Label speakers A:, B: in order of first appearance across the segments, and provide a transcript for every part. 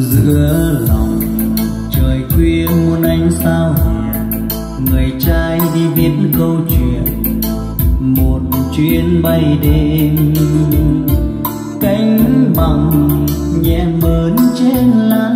A: giữa lòng. Trời khuya muôn ánh sao hiền người trai đi viết câu chuyện, một chuyến bay đêm. Cánh bằng nhẹ mơn trên lá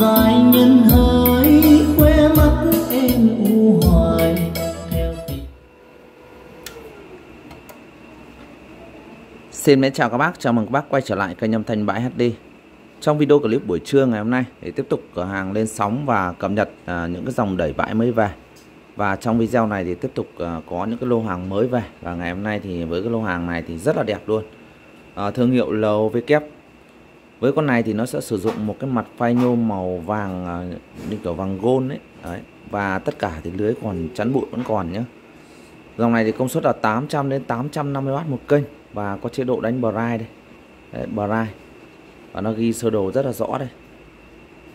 A: dài nhân hơi khoe mắt em u hoài theo tình
B: Xin mến chào các bác, chào mừng các bác quay trở lại kênh âm thanh bãi HD. Trong video clip buổi trưa ngày hôm nay để tiếp tục cửa hàng lên sóng và cập nhật à, những cái dòng đẩy bãi mới về. Và trong video này thì tiếp tục à, có những cái lô hàng mới về và ngày hôm nay thì với cái lô hàng này thì rất là đẹp luôn. À, thương hiệu LV kép. Với con này thì nó sẽ sử dụng một cái mặt phay nhôm màu vàng à, như kiểu vàng gold ấy. Đấy. Và tất cả thì lưới còn chắn bụi vẫn còn nhé. Dòng này thì công suất là 800 đến 850W một kênh và có chế độ đánh bride đây. Đấy, bride. Và nó ghi sơ đồ rất là rõ đây.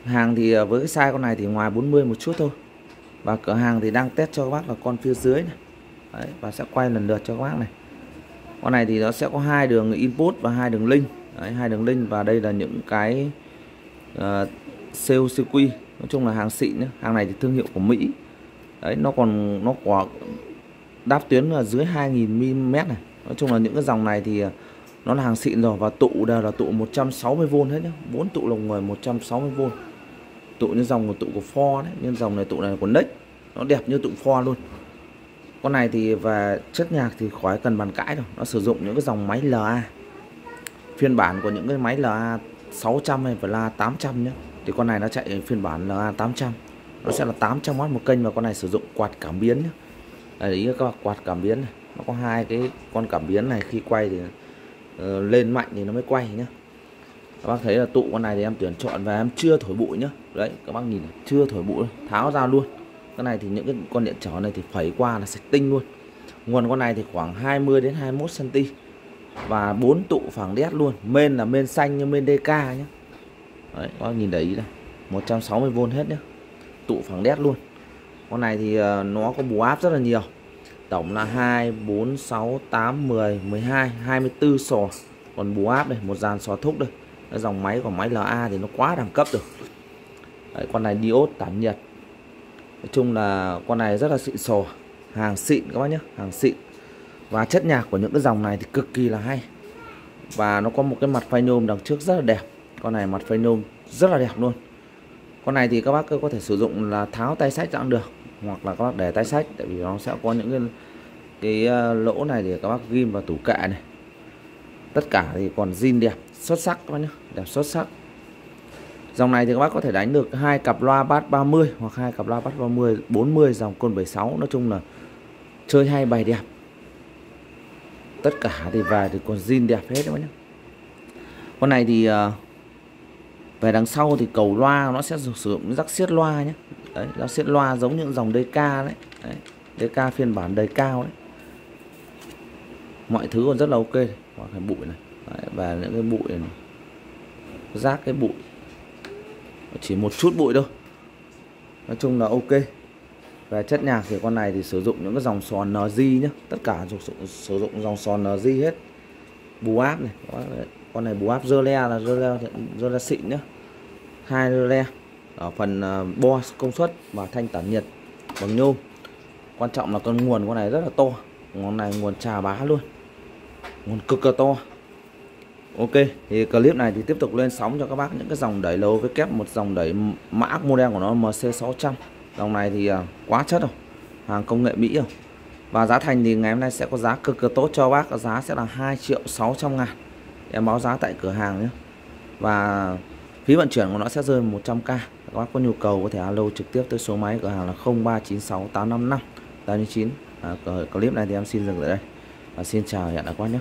B: Hàng thì à, với cái size con này thì ngoài 40 một chút thôi. Và cửa hàng thì đang test cho các bác là con phía dưới này. Đấy, và sẽ quay lần lượt cho các bác này. Con này thì nó sẽ có hai đường input và hai đường link. Đấy, hai đường link và đây là những cái uh, sale siêu quy. Nói chung là hàng xịn nhé. Hàng này thì thương hiệu của Mỹ. Đấy, nó còn nó có đáp tuyến là dưới 2000 mm này. Nói chung là những cái dòng này thì ờ, nó là hàng xịn rồi và tụ đều là tụ 160V hết nhá. bốn tụ lồng người 160V. Tụ như dòng của tụ của Ford đấy, nhưng dòng này tụ này của Nick Nó đẹp như tụ Ford luôn. Con này thì về chất nhạc thì khỏi cần bàn cãi đâu. Nó sử dụng những cái dòng máy LA. Phiên bản của những cái máy LA 600 hay LA 800 nhé, Thì con này nó chạy phiên bản LA 800. Nó sẽ là 800W một kênh và con này sử dụng quạt cảm biến nhé. đấy ý các bạn quạt cảm biến này. Nó có hai cái con cảm biến này khi quay thì uh, lên mạnh thì nó mới quay nhá. Các bác thấy là tụ con này thì em tuyển chọn và em chưa thổi bụi nhá. Đấy, các bác nhìn này, chưa thổi bụi, tháo ra luôn. Cái này thì những cái con điện trở này thì phẩy qua là sạch tinh luôn. Nguồn con này thì khoảng 20 đến 21 cm. Và bốn tụ phẳng đét luôn. Main là main xanh như main DK nhé Đấy, các nhìn để ý này. 160V hết nhé Tụ phẳng đét luôn. Con này thì ờ, nó có bù áp rất là nhiều. Tổng là 2 4 6 8 10 12 24 sò. Còn bù áp này một dàn sò thúc đây. Cái dòng máy của máy LA thì nó quá đẳng cấp rồi. Đấy, con này diode tản nhiệt. Nói chung là con này rất là xịn sò, hàng xịn các bác nhé, hàng xịn. Và chất nhạc của những cái dòng này thì cực kỳ là hay. Và nó có một cái mặt phay nhôm đằng trước rất là đẹp. Con này mặt phay nhôm rất là đẹp luôn. Con này thì các bác có thể sử dụng là tháo tay sách cũng được hoặc là các bác để tay sách tại vì nó sẽ có những cái cái ờ, lỗ này để các bác ghim vào tủ kệ này. Tất cả thì còn zin đẹp, xuất sắc các bác nhé, đẹp xuất sắc. Dòng này thì các bác có thể đánh được hai cặp loa bass 30 hoặc hai cặp loa bass 30 40 dòng côn 76 nói chung là chơi hay bài đẹp. Tất cả thì về thì còn zin đẹp hết các bác nhé. Con này thì ờ, về đằng sau thì cầu loa nó sẽ sử dụng rắc xiết loa nhé. Đấy, rắc xiết loa giống những dòng DK đấy. đấy. DK phiên bản đời cao đấy. Mọi thứ còn rất là ok. Hoặc cái bụi này. Đấy, và những cái bụi này. Rác cái bụi chỉ một chút bụi thôi nói chung là ok về chất nhạc thì con này thì sử dụng những cái dòng sòn NG nhé tất cả sử dụng, sử dụng dòng sòn NG hết. Bù áp này con này bù áp dơ le là dơ le dơ le xịn nhé hai dơ le. Ở phần ờ, bo công suất và thanh tản nhiệt bằng nhôm. Quan trọng là con nguồn con này rất là to. Nguồn này nguồn trà bá luôn. Nguồn cực kỳ to. Ok thì clip này thì tiếp tục lên sóng cho các bác những cái dòng đẩy lô với kép một dòng đẩy mã model của nó MC600 dòng này thì ờ, quá chất rồi hàng công nghệ Mỹ rồi. Và giá thành thì ngày hôm nay sẽ có giá cực kỳ tốt cho bác giá sẽ là 2 triệu 600 ngàn. Em báo giá tại cửa hàng nhé. Và phí vận chuyển của nó sẽ rơi 100k các bác có nhu cầu có thể alo trực tiếp tới số máy cửa hàng là 0396 855 89 à, clip này thì em xin dừng tại đây. Và xin chào hẹn gặp các bác nhé.